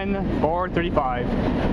10, 435.